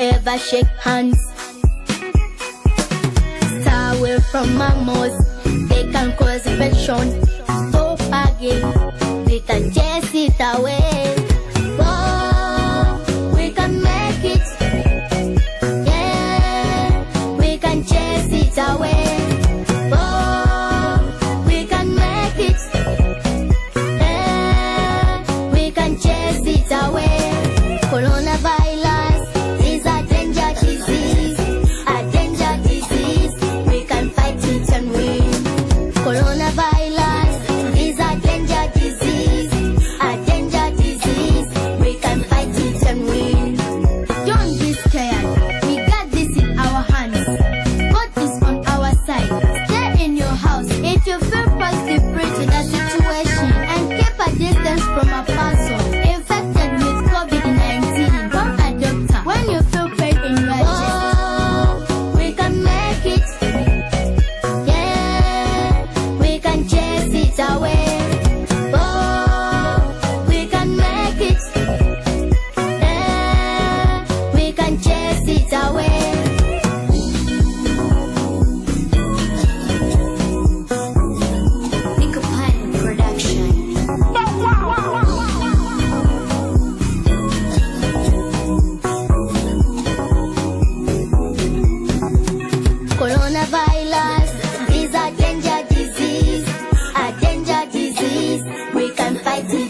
ever shake hands. Sour from mammals, they can cause infection.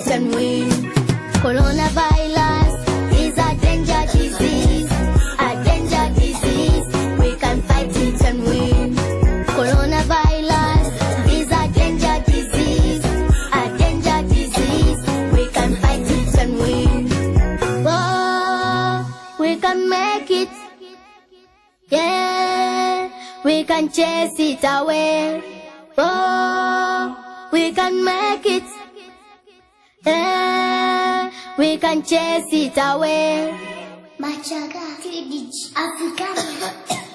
kids and win. Coronavirus is a danger disease, a danger disease. We can fight it and win. Coronavirus is a danger disease, a danger disease. We can fight it and win. Oh, we can make it. Yeah, we can chase it away. Oh, we can make it we can chase it away. Masaka, Africa.